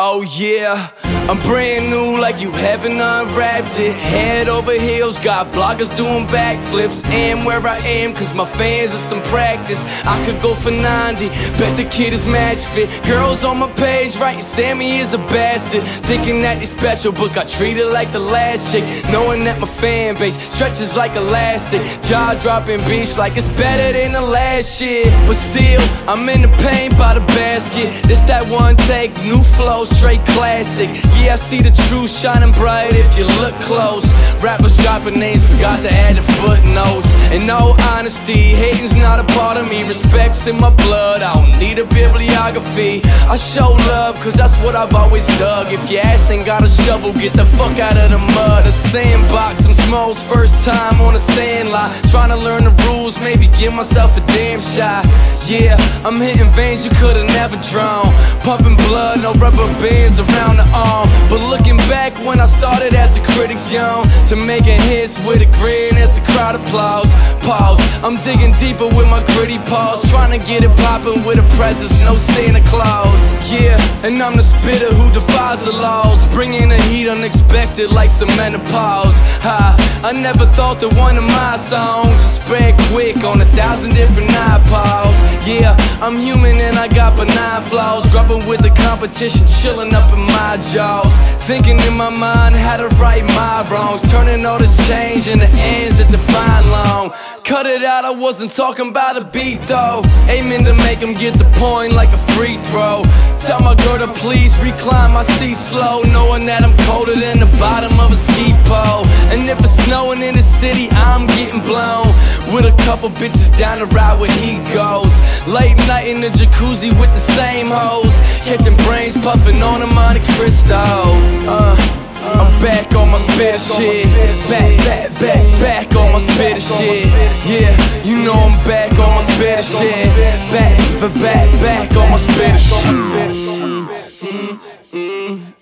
Oh yeah, I'm brand new like you haven't unwrapped it. Head over heels, got bloggers doing backflips. Am where I am cause my fans are some practice. I could go for 90, bet the kid is match fit. Girls on my page writing Sammy is a bastard. Thinking that they special but got treated like the last chick. Knowing that my fan base stretches like elastic. Jaw dropping beats like it's better than the last shit. But still, I'm in the paint by the basket. This that one take, new flow straight classic. Yeah, I see the truth shining bright if you look close. Rappers dropping names, forgot to add the footnotes. In all honesty, hating's not a part of me. Respect's in my blood, I don't a bibliography. I show love, cause that's what I've always dug. If your ass ain't got a shovel, get the fuck out of the mud. A sandbox, I'm Smalls' first time on a sand lot. Trying to learn the rules, maybe give myself a damn shot. Yeah, I'm hitting veins you could've never drawn. Pumping blood, no rubber bands around the arm. But looking back when I started as a critic's young, to make making hits with a grin as the crowd applause. Pause, I'm digging deeper with my gritty paws, trying to get it poppin' with a presence, no Santa Claus. Yeah, and I'm the spitter who defies the laws, bringing the heat unexpected like some menopause. Ha, I never thought that one of my songs would spread quick on a thousand different iPods. Yeah, I'm human and I got benign flaws, grubbing with the competition, chilling up in my jaws. Thinking in my mind how to right my wrongs. Turning all this change into ends that define long. Cut it out, I wasn't talking about a beat though. Aiming to make them get the point like a free throw. Tell my girl to please recline my seat slow. Knowing that I'm colder than the bottom of a ski pole. And if it's snowing in the city, I'm getting blown. With a couple bitches down the ride where he goes. Late night in the jacuzzi with the same hoes. Catching brains, puffing on a Monte Cristo. Uh, back on my spitter shit. Back, back, back, back on my spitter shit. Yeah, you know I'm back on my spitter shit. Back, back, back, back on my spitter shit. Mm, mm. mm, mm.